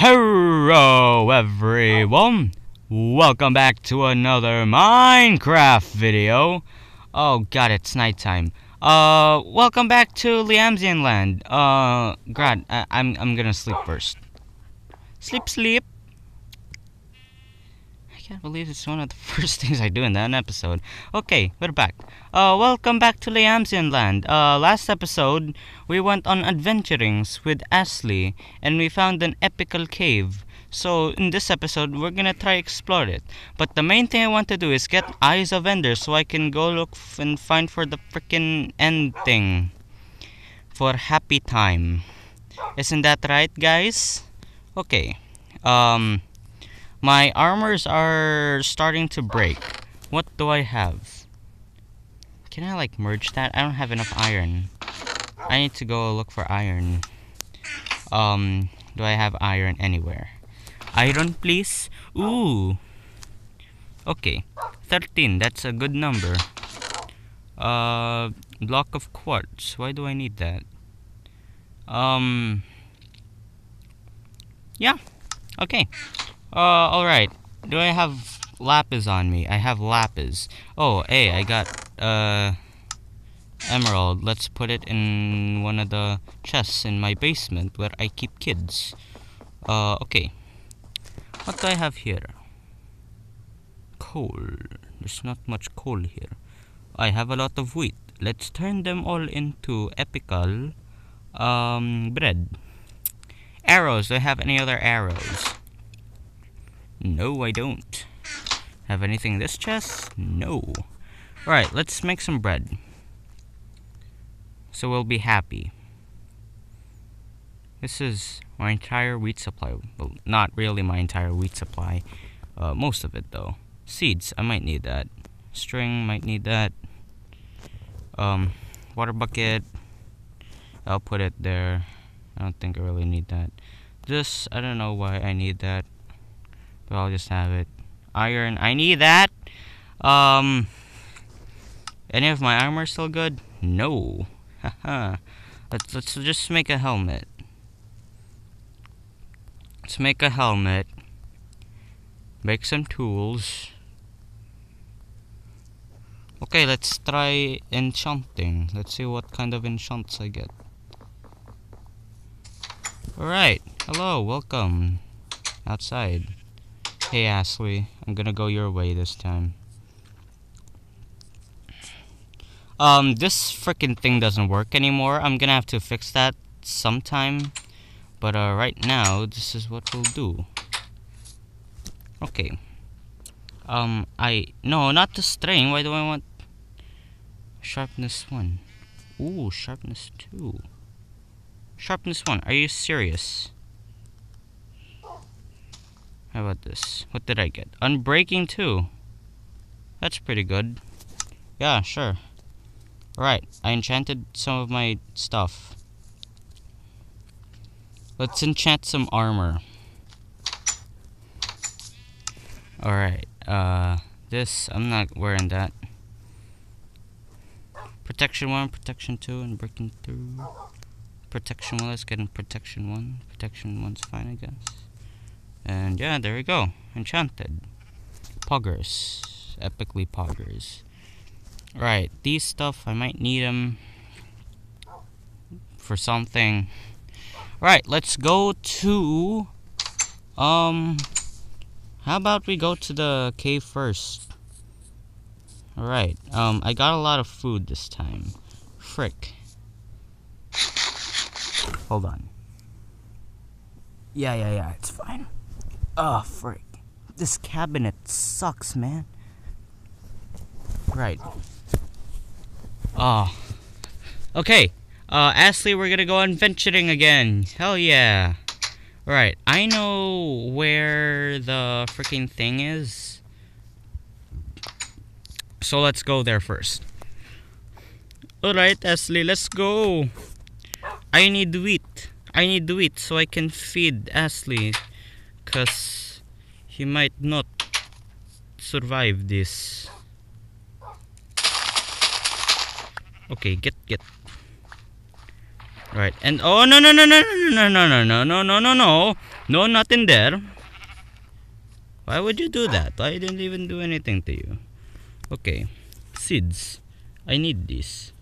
Hello everyone! Welcome back to another Minecraft video. Oh god, it's nighttime. Uh, welcome back to Liamsian Land. Uh, god, I I'm I'm gonna sleep first. Sleep, sleep. Can't believe it's one of the first things I do in that episode. Okay, we're back. Uh, welcome back to Liamsian Land. Uh, last episode, we went on adventurings with Ashley, and we found an epical cave. So, in this episode, we're gonna try explore it. But the main thing I want to do is get Eyes of Ender so I can go look f- and find for the freaking end thing. For happy time. Isn't that right, guys? Okay. Um, my armors are starting to break. What do I have? Can I like merge that? I don't have enough iron. I need to go look for iron. Um, do I have iron anywhere? Iron, please. Ooh. Okay, 13. That's a good number. Uh, block of quartz. Why do I need that? Um. Yeah. Okay. Uh, alright. Do I have lapis on me? I have lapis. Oh, hey, I got, uh, emerald. Let's put it in one of the chests in my basement where I keep kids. Uh, okay. What do I have here? Coal. There's not much coal here. I have a lot of wheat. Let's turn them all into epical, um, bread. Arrows. Do I have any other arrows? No, I don't. Have anything in this chest? No. Alright, let's make some bread. So we'll be happy. This is my entire wheat supply. Well, not really my entire wheat supply. Uh, most of it, though. Seeds, I might need that. String, might need that. Um, water bucket. I'll put it there. I don't think I really need that. This, I don't know why I need that. But I'll just have it. Iron, I need that! Um, any of my armor still good? No. Haha. let's, let's just make a helmet. Let's make a helmet. Make some tools. Okay, let's try enchanting. Let's see what kind of enchants I get. Alright, hello, welcome. Outside. Hey Ashley, I'm gonna go your way this time. Um, this freaking thing doesn't work anymore. I'm gonna have to fix that sometime. But uh, right now, this is what we'll do. Okay. Um, I... No, not the string. Why do I want... Sharpness 1. Ooh, sharpness 2. Sharpness 1. Are you serious? How about this? What did I get? Unbreaking 2. That's pretty good. Yeah, sure. Right, I enchanted some of my stuff. Let's enchant some armor. Alright, uh, this, I'm not wearing that. Protection 1, Protection 2, and breaking through. Protection 1, let's get in Protection 1. Protection 1's fine, I guess. And yeah, there we go. Enchanted. Poggers. Epically poggers. Right, these stuff, I might need them for something. Right, let's go to, um, how about we go to the cave first? Alright, um, I got a lot of food this time. Frick. Hold on. Yeah, yeah, yeah, it's fine. Oh, frick. This cabinet sucks, man. Right. Oh. Okay. Uh, Ashley, we're gonna go adventuring again. Hell yeah. Right. I know where the freaking thing is. So let's go there first. Alright, Ashley, let's go. I need wheat. I need wheat so I can feed Ashley. Because he might not survive this. Okay, get, get. Right, and oh no no no no no no no no no no no no no nothing there. Why would you do that? I didn't even do anything to you. Okay, seeds. I need this.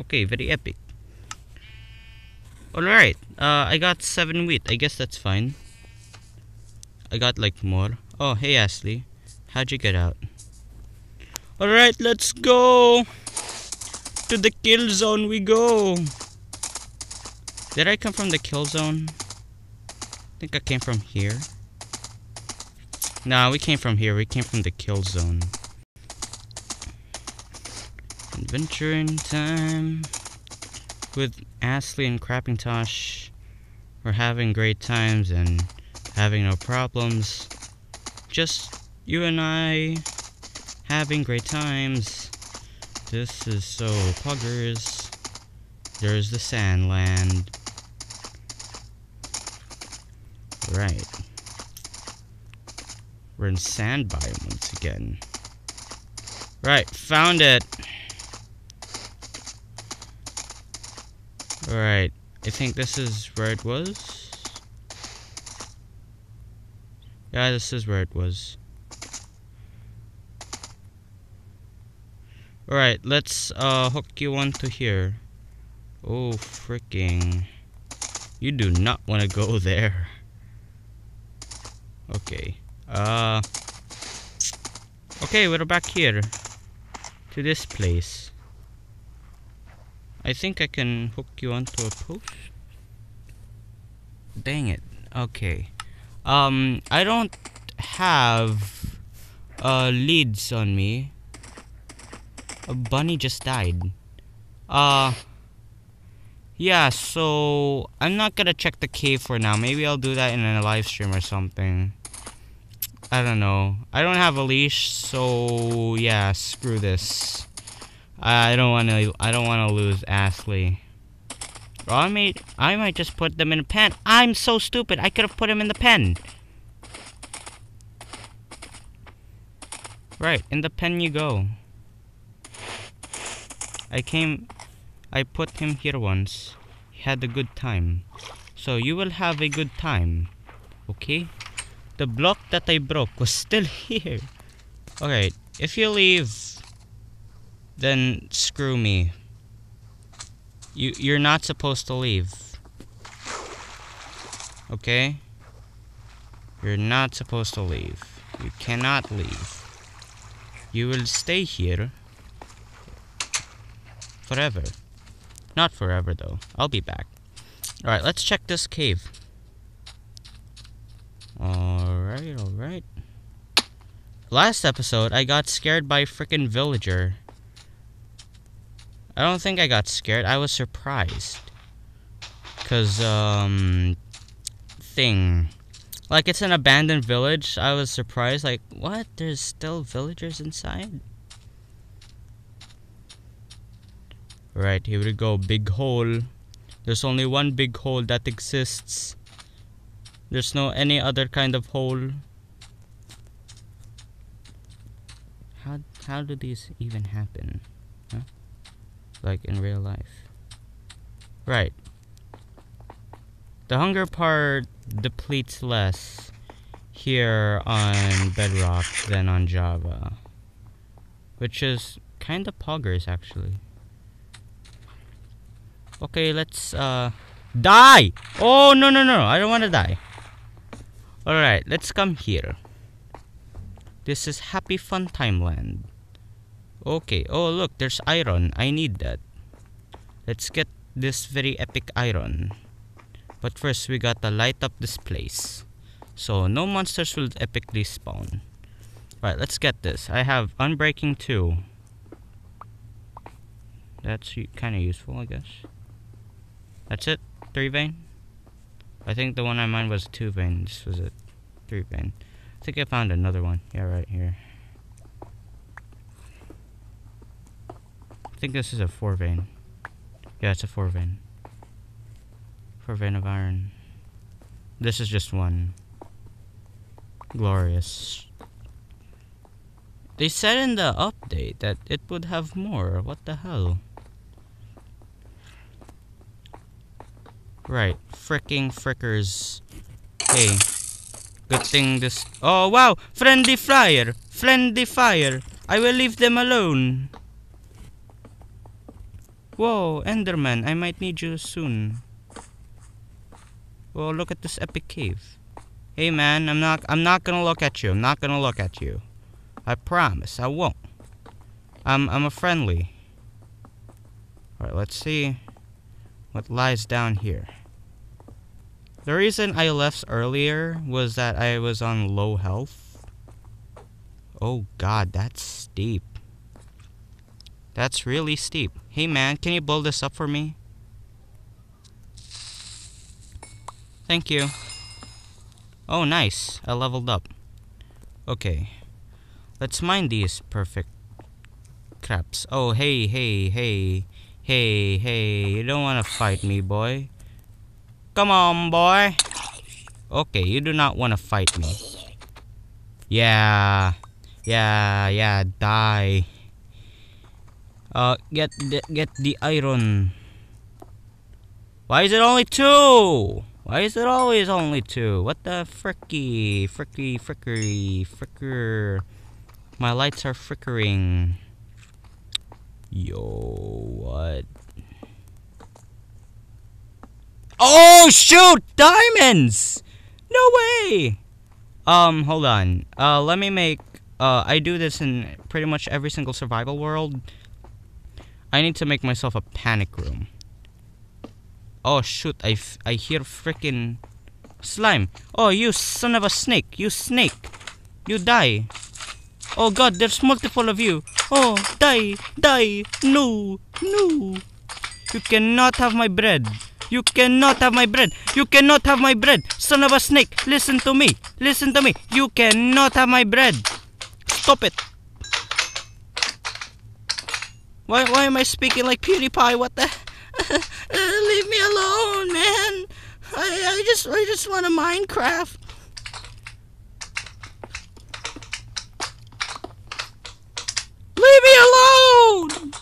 Okay, very epic. Alright, uh, I got 7 wheat. I guess that's fine. I got like more. Oh, hey Ashley. How'd you get out? Alright, let's go! To the kill zone we go! Did I come from the kill zone? I think I came from here. Nah, we came from here. We came from the kill zone. Adventuring time with Ashley and Crapingtosh. We're having great times and having no problems. Just you and I having great times. This is so puggers. There's the Sandland. Right. We're in sand biome once again. Right, found it. Alright, I think this is where it was. Yeah, this is where it was. Alright, let's uh, hook you onto here. Oh, freaking. You do not want to go there. Okay. Uh. Okay, we're back here. To this place. I think I can hook you onto a post. Dang it. Okay. Um, I don't have uh, leads on me. A bunny just died. Uh, yeah, so I'm not gonna check the cave for now. Maybe I'll do that in a live stream or something. I don't know. I don't have a leash, so yeah, screw this. I don't want to. I don't want to lose Ashley. Or I may. I might just put them in a pen. I'm so stupid. I could have put him in the pen. Right, in the pen you go. I came. I put him here once. He had a good time. So you will have a good time. Okay? The block that I broke was still here. Okay, if you leave then screw me. You you're not supposed to leave. Okay? You're not supposed to leave. You cannot leave. You will stay here forever. Not forever though. I'll be back. Alright, let's check this cave. Alright, alright. Last episode, I got scared by a freaking villager. I don't think I got scared. I was surprised. Cause um thing. Like it's an abandoned village. I was surprised like what? There's still villagers inside? Right, here we go. Big hole. There's only one big hole that exists. There's no any other kind of hole. How how do these even happen? Like in real life. Right. The hunger part depletes less here on Bedrock than on Java. Which is kind of poggers actually. Okay, let's uh die! Oh no no no, I don't wanna die. Alright, let's come here. This is Happy Fun Time Land. Okay. Oh, look. There's iron. I need that. Let's get this very epic iron. But first, we gotta light up this place. So, no monsters will epically spawn. Right, let's get this. I have Unbreaking 2. That's kind of useful, I guess. That's it? 3 vein? I think the one I mined was 2 vein. This was it. 3 vein. I think I found another one. Yeah, right here. I think this is a four vein. Yeah, it's a four vein. Four vein of iron. This is just one. Glorious. They said in the update that it would have more. What the hell? Right. Fricking frickers. Hey. Good thing this... Oh, wow! Friendly fire! Friendly fire! I will leave them alone! Whoa, Enderman, I might need you soon. Whoa, look at this epic cave. Hey man, I'm not I'm not gonna look at you. I'm not gonna look at you. I promise, I won't. I'm I'm a friendly. Alright, let's see what lies down here. The reason I left earlier was that I was on low health. Oh god, that's steep. That's really steep. Hey man, can you build this up for me? Thank you. Oh nice, I leveled up. Okay. Let's mine these perfect craps. Oh hey, hey, hey. Hey, hey, you don't wanna fight me, boy. Come on, boy. Okay, you do not wanna fight me. Yeah. Yeah, yeah, die. Uh, get the, get the iron. Why is it only two? Why is it always only two? What the fricky, fricky, frickery, fricker? My lights are flickering. Yo, what? Oh shoot! Diamonds! No way! Um, hold on. Uh, let me make. Uh, I do this in pretty much every single survival world. I need to make myself a panic room. Oh shoot, I, I hear freaking slime. Oh, you son of a snake. You snake. You die. Oh god, there's multiple of you. Oh, die, die. No, no. You cannot have my bread. You cannot have my bread. You cannot have my bread. Son of a snake, listen to me. Listen to me. You cannot have my bread. Stop it. Why, why am I speaking like PewDiePie? What the? Uh, leave me alone, man. I, I just, I just want a Minecraft. Leave me alone!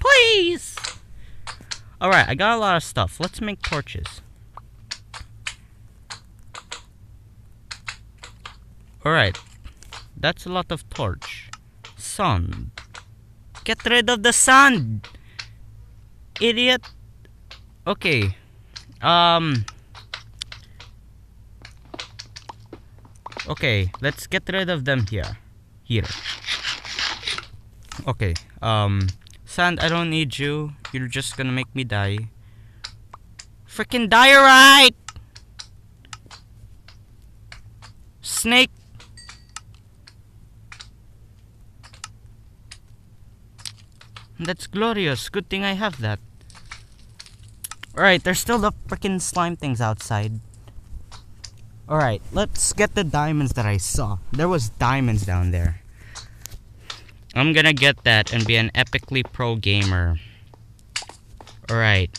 Please! Alright, I got a lot of stuff. Let's make torches. Alright. That's a lot of torch. Sun. Get rid of the sand! Idiot! Okay. Um... Okay, let's get rid of them here. Here. Okay, um... Sand, I don't need you. You're just gonna make me die. Freaking diorite! Snake! That's glorious. Good thing I have that. Alright, there's still the freaking slime things outside. Alright, let's get the diamonds that I saw. There was diamonds down there. I'm gonna get that and be an epically pro gamer. Alright.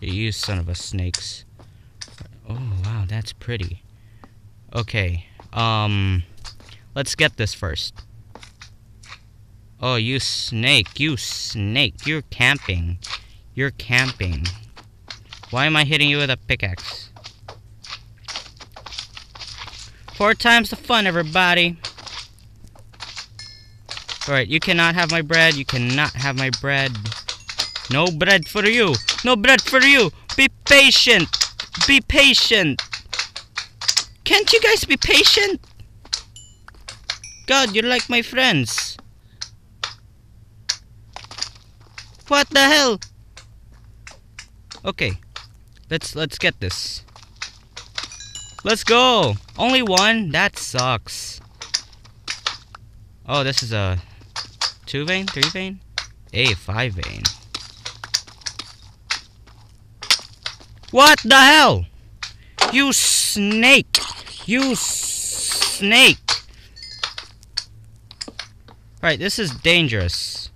You son of a snakes. Oh, wow, that's pretty. Okay, um... Let's get this first. Oh, you snake. You snake. You're camping. You're camping. Why am I hitting you with a pickaxe? Four times the fun, everybody. Alright, you cannot have my bread. You cannot have my bread. No bread for you. No bread for you. Be patient. Be patient. Can't you guys be patient? God, you're like my friends. What the hell? Okay. Let's let's get this. Let's go. Only one? That sucks. Oh, this is a two vein, three vein? A five vein. What the hell? You snake! You snake! Right, this is dangerous.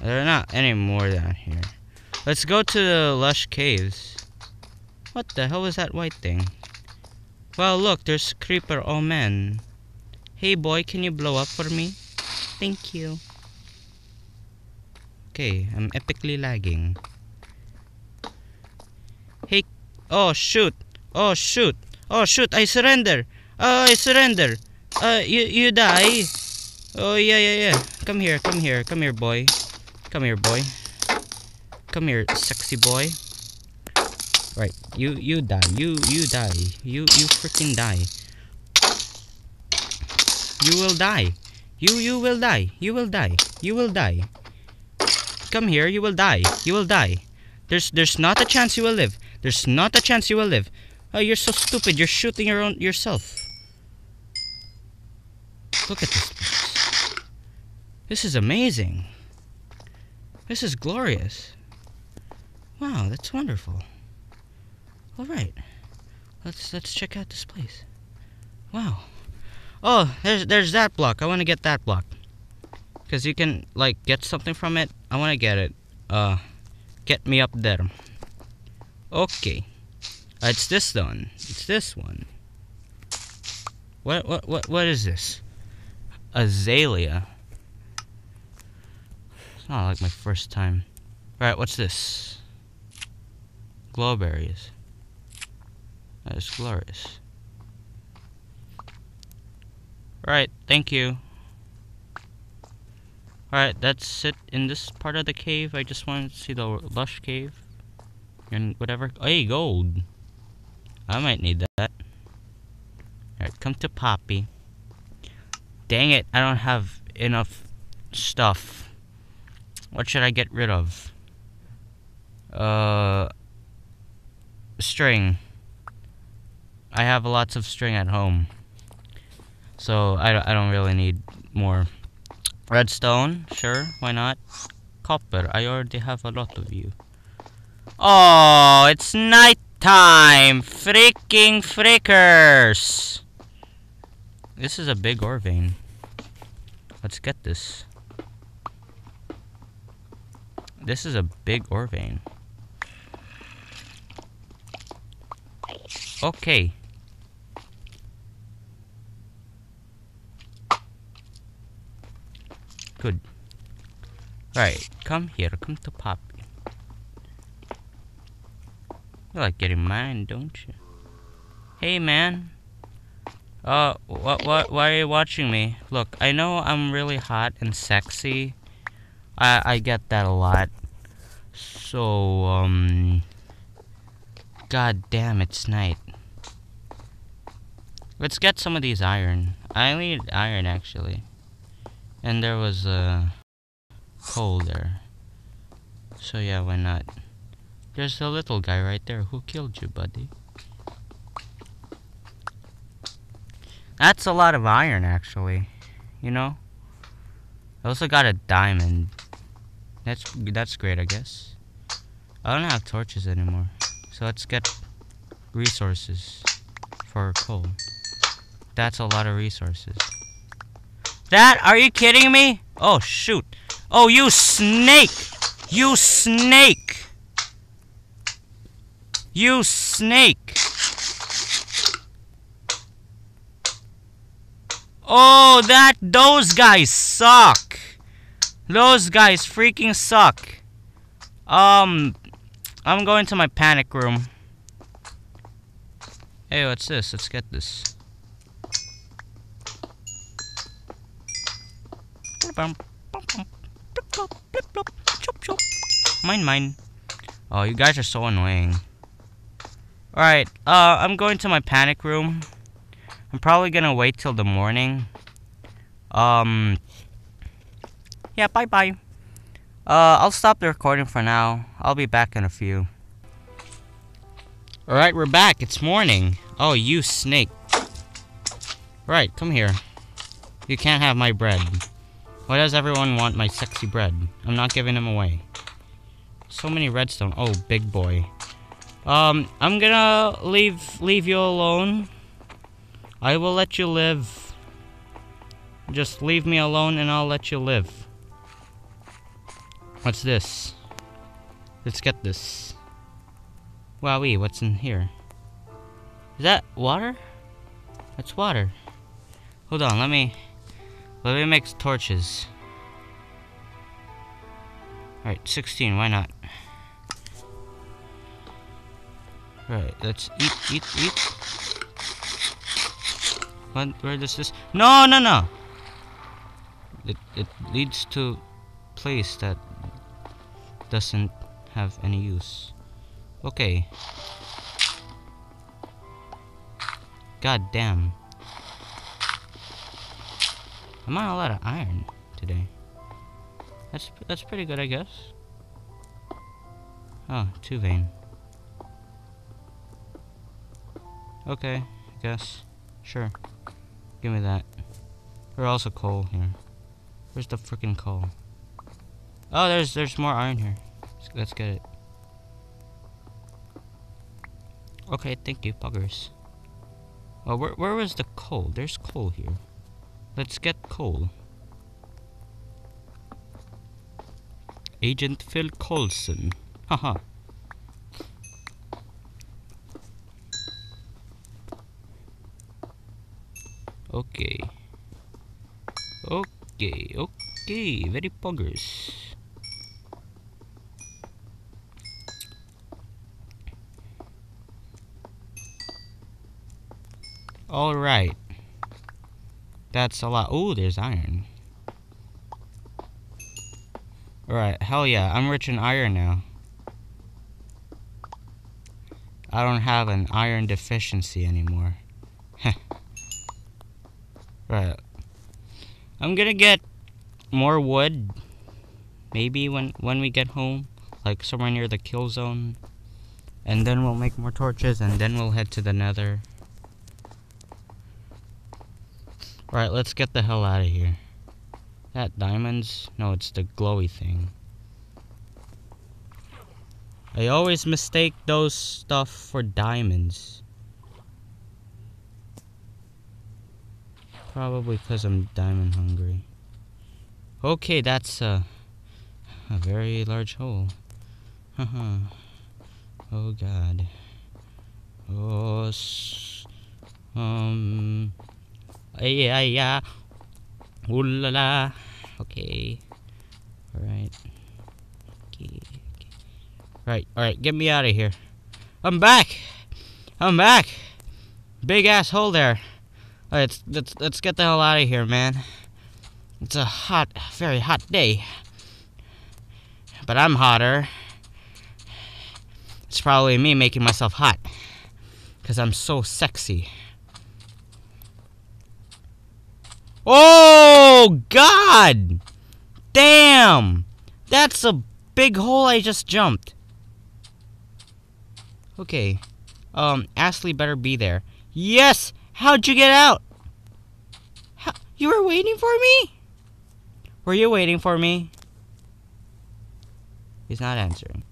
There are not any more down here. Let's go to the lush caves. What the hell is that white thing? Well, look, there's creeper. Oh, man. Hey, boy, can you blow up for me? Thank you. Okay, I'm epically lagging. Hey, oh shoot! Oh shoot! Oh shoot! I surrender! Oh, I surrender! Uh, you you die! Oh yeah yeah yeah! Come here, come here, come here, boy! Come here, boy! Come here, sexy boy! Right, you you die, you you die, you you freaking die! You will die! You you will die! You will die! You will die! Come here, you will die! You will die! There's there's not a chance you will live. There's not a chance you will live. Oh, you're so stupid. You're shooting your own yourself. Look at this place. This is amazing. This is glorious. Wow, that's wonderful. All right. Let's let's check out this place. Wow. Oh, there's there's that block. I want to get that block. Cuz you can like get something from it. I want to get it. Uh get me up there. Okay. Uh, it's this one. It's this one. What what what what is this? Azalea. Not like my first time. Alright, what's this? Glowberries. That is glorious. Alright, thank you. Alright, that's it in this part of the cave. I just wanted to see the lush cave. And whatever. Hey, gold. I might need that. Alright, come to Poppy. Dang it, I don't have enough stuff. What should I get rid of? Uh, string. I have lots of string at home. So, I, I don't really need more. Redstone, sure, why not? Copper, I already have a lot of you. Oh, it's night time! Freaking frickers! This is a big ore vein. Let's get this. This is a big ore vein. Okay. Good. Right, come here, come to Poppy. You like getting mine, don't you? Hey, man. Uh, what, what, why are you watching me? Look, I know I'm really hot and sexy. I, I get that a lot. So, um... God damn, it's night. Let's get some of these iron. I need iron, actually. And there was, uh... Coal there. So yeah, why not? There's a little guy right there. Who killed you, buddy? That's a lot of iron, actually. You know? I also got a diamond. That's that's great, I guess. I don't have torches anymore. So let's get resources for coal. That's a lot of resources. That? Are you kidding me? Oh, shoot. Oh, you snake! You snake! You snake! Oh, that those guys suck. Those guys freaking suck. Um, I'm going to my panic room. Hey, what's this? Let's get this. Mine, mine. Oh, you guys are so annoying. Alright, uh, I'm going to my panic room. I'm probably gonna wait till the morning. Um, yeah, bye-bye. Uh, I'll stop the recording for now. I'll be back in a few. Alright, we're back. It's morning. Oh, you snake. Right, come here. You can't have my bread. Why does everyone want my sexy bread? I'm not giving them away. So many redstone. Oh, big boy. Um, I'm gonna leave leave you alone. I will let you live. Just leave me alone and I'll let you live. What's this? Let's get this. Wowee, what's in here? Is that water? That's water. Hold on, let me... Let me make torches. Alright, 16, why not? Right, let's eat, eat, eat. What, where does this... No, no, no! It, it leads to place that doesn't have any use. Okay. God damn. I'm on a lot of iron today. That's that's pretty good, I guess. Oh, two vein. Okay, I guess. Sure. Give me that. There's also coal here. Where's the freaking coal? Oh, there's there's more iron here. Let's, get it. Okay, thank you, buggers. Well, where, where was the coal? There's coal here. Let's get coal. Agent Phil Coulson. Haha. okay. Okay, okay. Very poggers. Alright. That's a lot. Oh, there's iron. Alright, hell yeah. I'm rich in iron now. I don't have an iron deficiency anymore. right. I'm gonna get more wood. Maybe when when we get home. Like somewhere near the kill zone. And then we'll make more torches and then we'll head to the nether. Right, let's get the hell out of here. That diamonds? No, it's the glowy thing. I always mistake those stuff for diamonds. Probably because I'm diamond hungry. Okay, that's a, a very large hole. Oh god. Oh, um, yeah, yeah. Ooh la la. Okay. Alright. Okay, okay. Right, alright, get me out of here. I'm back! I'm back! Big asshole there. Alright, let's, let's, let's get the hell out of here, man. It's a hot, very hot day. But I'm hotter. It's probably me making myself hot. Because I'm so sexy. Oh, God! Damn! That's a big hole I just jumped. Okay. Um, Ashley better be there. Yes! How'd you get out? How you were waiting for me? Were you waiting for me? He's not answering.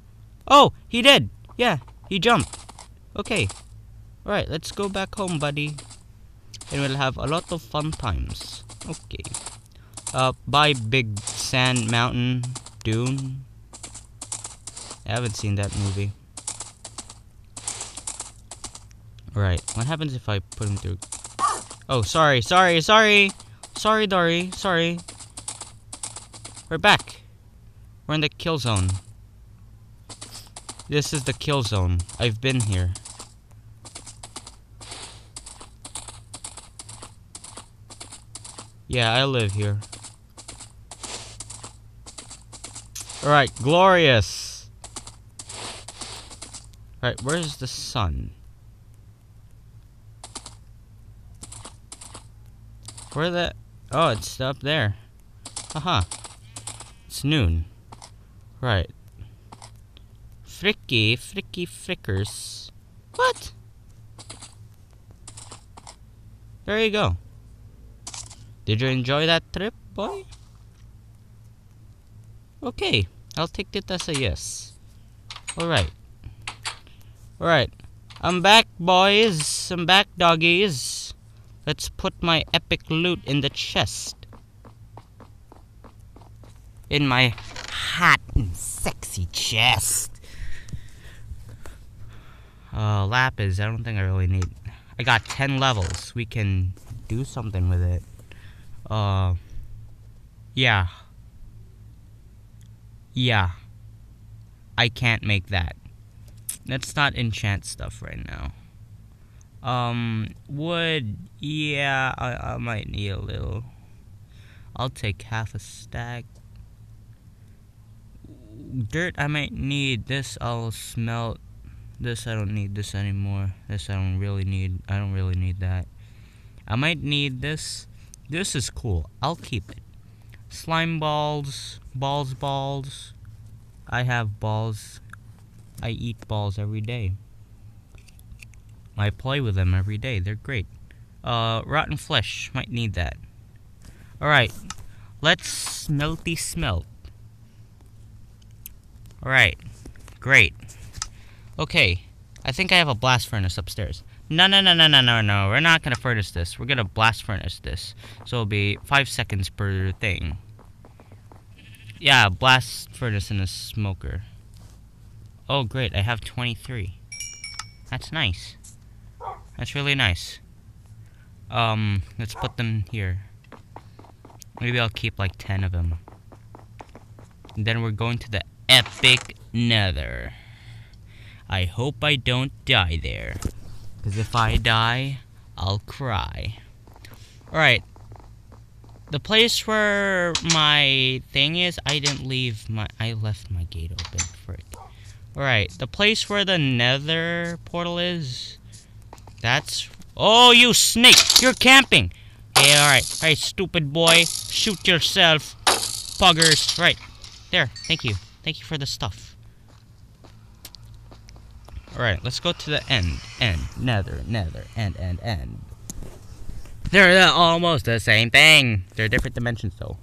Oh, he did! Yeah, he jumped. Okay. Alright, let's go back home, buddy and we'll have a lot of fun times. Okay. Uh, bye Big Sand Mountain Dune. I haven't seen that movie. Right. What happens if I put him through? Oh, sorry, sorry, sorry! Sorry, Dory, sorry. We're back. We're in the kill zone. This is the kill zone. I've been here. Yeah, I live here. Alright, glorious! Alright, where's the sun? Where the... Oh, it's up there. Haha. It's noon. Right. Fricky, fricky frickers. What? There you go. Did you enjoy that trip, boy? Okay, I'll take it as a yes. Alright. Alright. I'm back, boys. I'm back, doggies. Let's put my epic loot in the chest. In my hot and sexy chest. Uh, lapis, I don't think I really need. I got 10 levels. We can do something with it. Uh, yeah. Yeah. I can't make that. let's not enchant stuff right now. Um, wood, yeah, I, I might need a little. I'll take half a stack. Dirt, I might need. This I'll smelt. This I don't need this anymore. This I don't really need. I don't really need that. I might need this. This is cool. I'll keep it. Slime balls, balls, balls. I have balls. I eat balls every day. I play with them every day. They're great. Uh, rotten flesh. Might need that. Alright. Let's smelty smelt. Alright. Great. Okay. I think I have a blast furnace upstairs. No, no, no, no, no, no, no. We're not gonna furnace this. We're gonna blast furnace this. So it'll be five seconds per thing. Yeah, blast furnace in a smoker. Oh, great. I have 23. That's nice. That's really nice. Um, let's put them here. Maybe I'll keep like 10 of them. And then we're going to the epic nether. I hope I don't die there. Because if I die, I'll cry. Alright. The place where my thing is, I didn't leave my... I left my gate open. Frick. Alright, the place where the nether portal is... That's... Oh, you snake! You're camping! Yeah, alright. Alright, stupid boy. Shoot yourself. Puggers. Right. There. Thank you. Thank you for the stuff. Alright, let's go to the end. End. Nether. Nether. End. End. End. They're almost the same thing. They're different dimensions, though.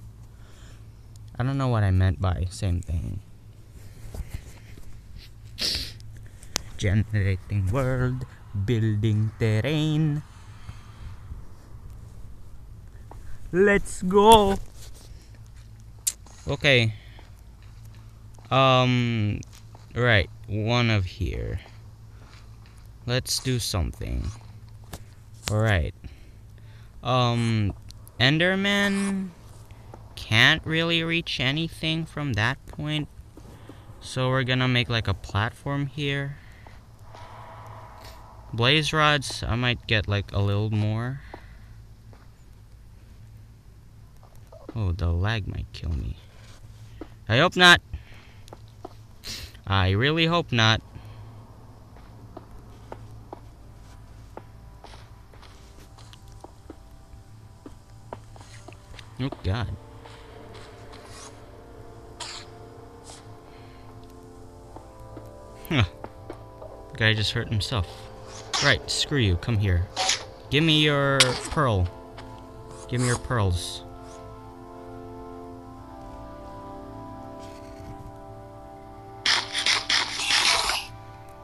I don't know what I meant by same thing. Generating world building terrain. Let's go. Okay. Um, right, one of here. Let's do something. Alright. Um, Enderman can't really reach anything from that point. So we're gonna make like a platform here. Blaze rods, I might get like a little more. Oh, the lag might kill me. I hope not. I really hope not. Oh god. Huh. Guy just hurt himself. Right, screw you. Come here. Give me your pearl. Give me your pearls.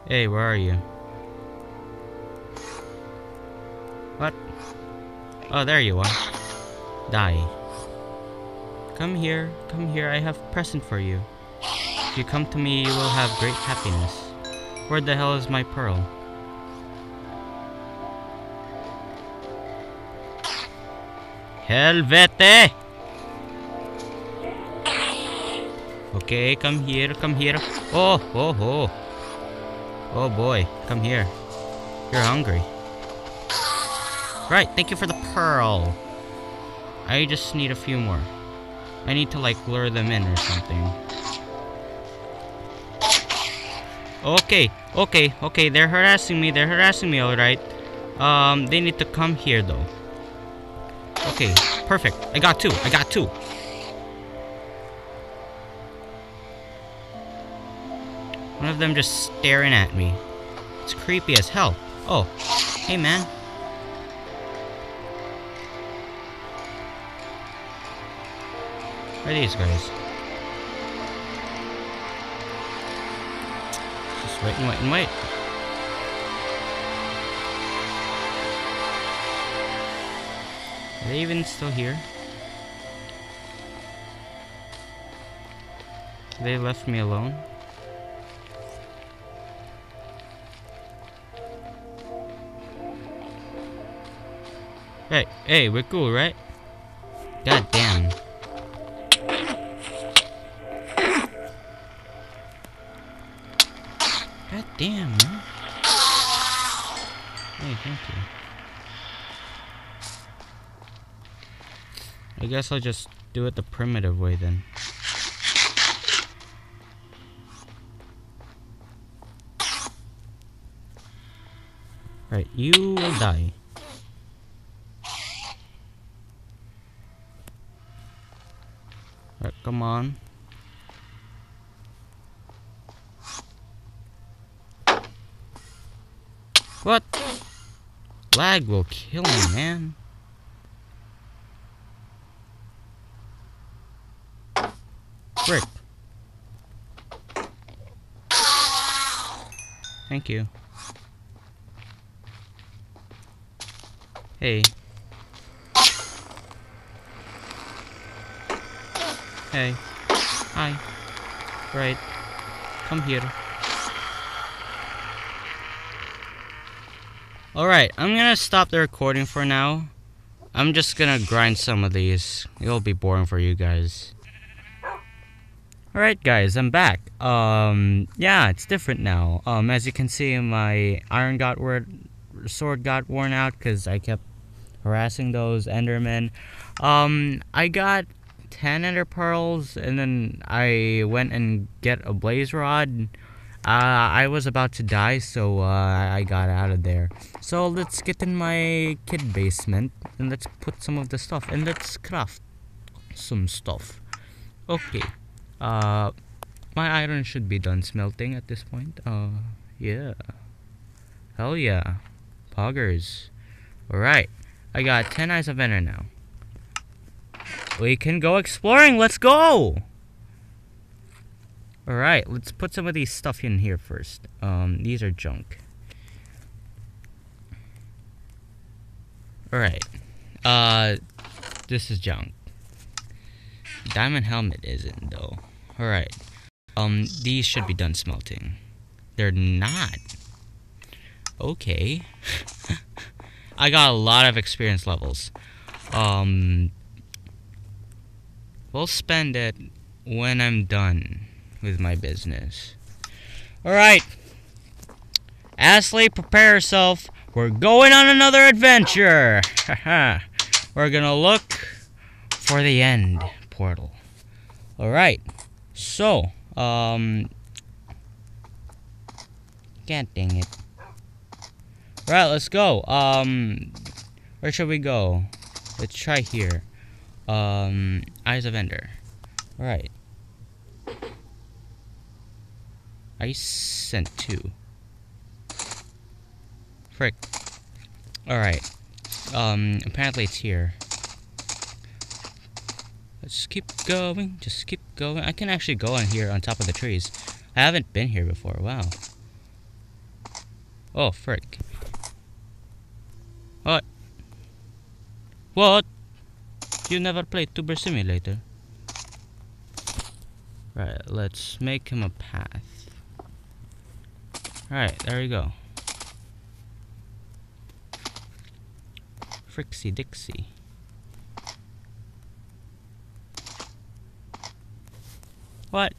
Hey, where are you? What? Oh, there you are. Die. Come here, come here, I have present for you. If you come to me, you will have great happiness. Where the hell is my pearl? Helvete! Okay, come here, come here. Oh, oh, oh. Oh boy, come here. You're hungry. Right, thank you for the pearl. I just need a few more. I need to like lure them in or something. Okay, okay, okay, they're harassing me, they're harassing me, alright. Um, they need to come here though. Okay, perfect. I got two. I got two. One of them just staring at me. It's creepy as hell. Oh, hey man. Where are these guys? Just wait and wait and wait. Are they even still here? They left me alone? Hey, hey, we're cool, right? God damn. Guess I'll just do it the primitive way then. Right, you will die. Right, come on. What? Lag will kill me, man. Frick. Thank you. Hey. Hey. Hi. Right. Come here. Alright, I'm gonna stop the recording for now. I'm just gonna grind some of these. It'll be boring for you guys. Alright guys, I'm back. Um, yeah, it's different now. Um, as you can see, my iron got sword got worn out because I kept harassing those endermen. Um, I got 10 ender pearls and then I went and get a blaze rod. Uh, I was about to die, so uh, I got out of there. So let's get in my kid basement and let's put some of the stuff and let's craft some stuff. Okay. Uh, my iron should be done smelting at this point. Uh, yeah. Hell yeah. Poggers. Alright. I got 10 eyes of ender now. We can go exploring. Let's go! Alright, let's put some of these stuff in here first. Um, these are junk. Alright. Uh, this is junk. Diamond helmet isn't, though. Alright. Um, these should be done smelting. They're not. Okay. I got a lot of experience levels. Um, we'll spend it when I'm done with my business. Alright. Astley, prepare yourself. We're going on another adventure. We're gonna look for the end portal. Alright. So, um... God dang it. Right, let's go. Um, where should we go? Let's try here. Um, Eyes of Ender. Alright. I sent two. Frick. Alright. Um, apparently it's here. Let's keep going. Just keep going. I can actually go in here on top of the trees. I haven't been here before. Wow. Oh, frick. What? What? You never played Tuber Simulator? Right, let's make him a path. Alright, there we go. Frixie Dixie. What?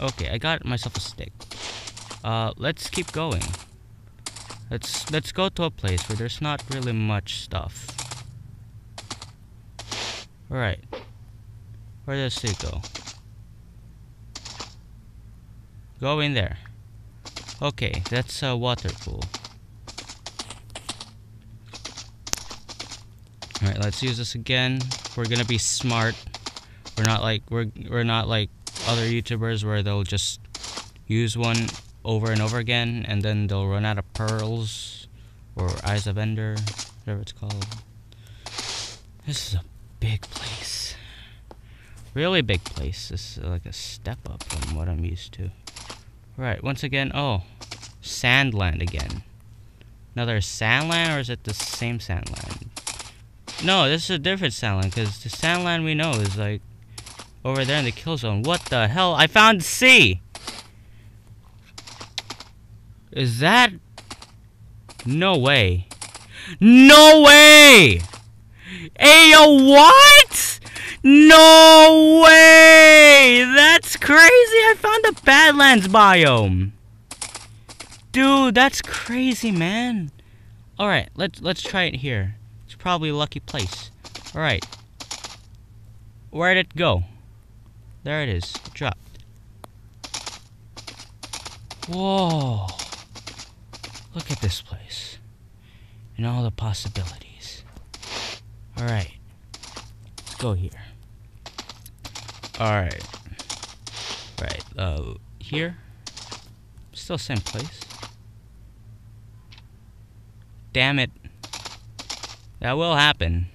Okay, I got myself a stick. Uh, let's keep going. Let's let's go to a place where there's not really much stuff. Alright. Where does it go? Go in there. Okay, that's a water pool. Alright, let's use this again. We're gonna be smart. We're not like we're we're not like other YouTubers where they'll just use one over and over again, and then they'll run out of pearls or eyes of ender, whatever it's called. This is a big place. Really big place. This is like a step up from what I'm used to. Right, once again, oh, Sandland again. Another Sandland, or is it the same Sandland? No, this is a different Sandland, because the Sandland we know is like over there in the kill zone. What the hell? I found C! Is that... No way. No way! Ayo, what? No way! That's crazy! I found the Badlands biome. Dude, that's crazy, man. Alright, let's let's try it here. It's probably a lucky place. Alright. Where'd it go? There it is. Dropped. Whoa. Look at this place. And all the possibilities. Alright. Let's go here. Alright. Right. Uh, here. Still same place. Damn it. That will happen.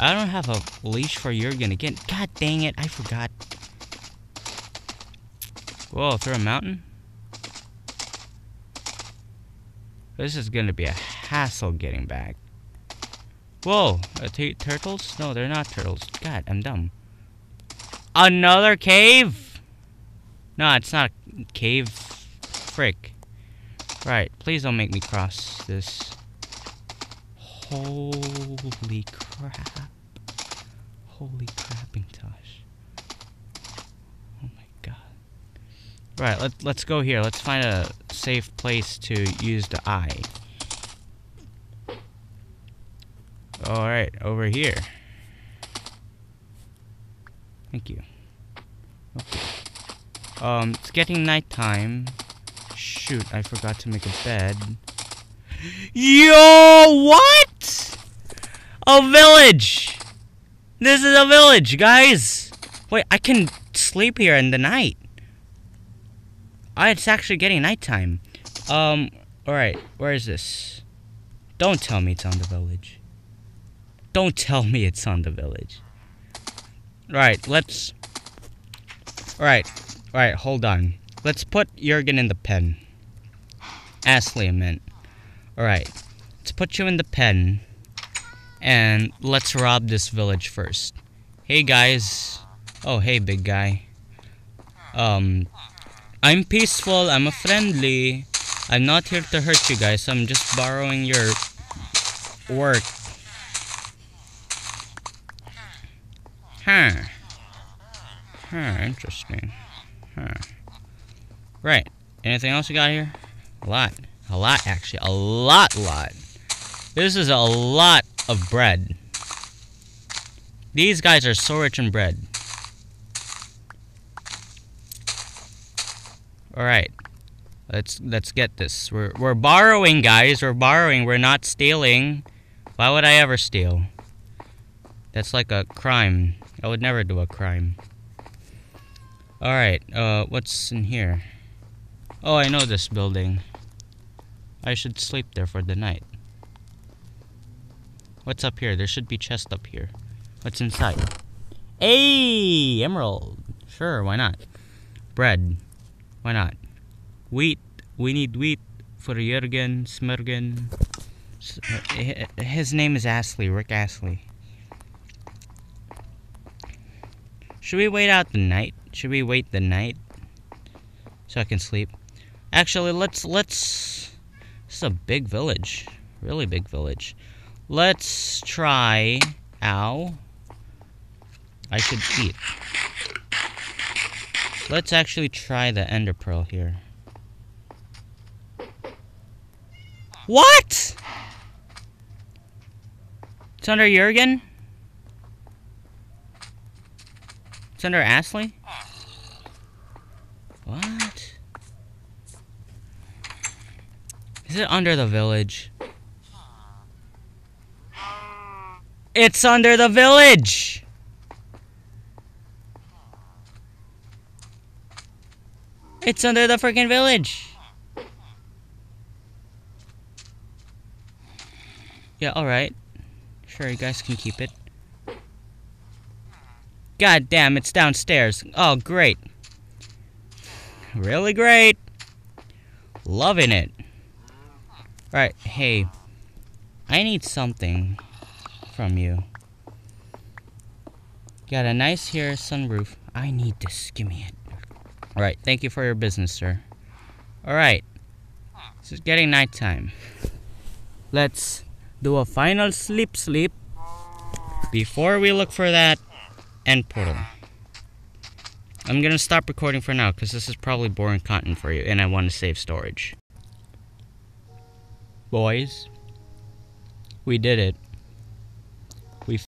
I don't have a leash for Jurgen again. God dang it, I forgot. Whoa, through a mountain? This is gonna be a hassle getting back. Whoa, turtles? No, they're not turtles. God, I'm dumb. Another cave? No, it's not a cave. Frick. Right, please don't make me cross this. Holy crap. Holy Crapingtosh. Oh my god. Right, let, let's go here. Let's find a safe place to use the eye. Alright, over here. Thank you. Okay. Um, it's getting nighttime. Shoot, I forgot to make a bed. Yo, what? A village! This is a village, guys! Wait, I can sleep here in the night. Oh, it's actually getting nighttime. Um, alright, where is this? Don't tell me it's on the village. Don't tell me it's on the village. Right, let's... Alright, alright, hold on. Let's put Jurgen in the pen. Astley, meant. Alright, let's put you in the pen. And let's rob this village first. Hey guys. Oh, hey big guy. Um, I'm peaceful, I'm a friendly. I'm not here to hurt you guys, I'm just borrowing your work. Huh. Huh, interesting. Huh. Right. Anything else you got here? A lot. A lot, actually. A lot, lot. This is a lot of bread. These guys are so rich in bread. Alright. Let's let's get this. We're we're borrowing, guys. We're borrowing. We're not stealing. Why would I ever steal? That's like a crime. I would never do a crime. Alright, uh, what's in here? Oh, I know this building. I should sleep there for the night. What's up here? There should be chest up here. What's inside? Hey, emerald. Sure, why not? Bread. Why not? Wheat. We need wheat for Jurgen Smergen. Uh, his name is Astley, Rick Astley. Should we wait out the night? Should we wait the night? So I can sleep? Actually, let's, let's... This is a big village. Really big village. Let's try... Ow. I should eat. Let's actually try the ender pearl here. What? It's under Jurgen? It's under Astley? What? Is it under the village? It's under the village! It's under the freaking village! Yeah, alright. Sure, you guys can keep it. God damn, it's downstairs. Oh, great. Really great. Loving it. Right, hey. I need something from you. Got a nice here sunroof. I need this. Give me it. Alright, thank you for your business, sir. Alright. It's getting nighttime. Let's do a final sleep sleep. before we look for that end portal. I'm gonna stop recording for now because this is probably boring content for you and I want to save storage. Boys, we did it.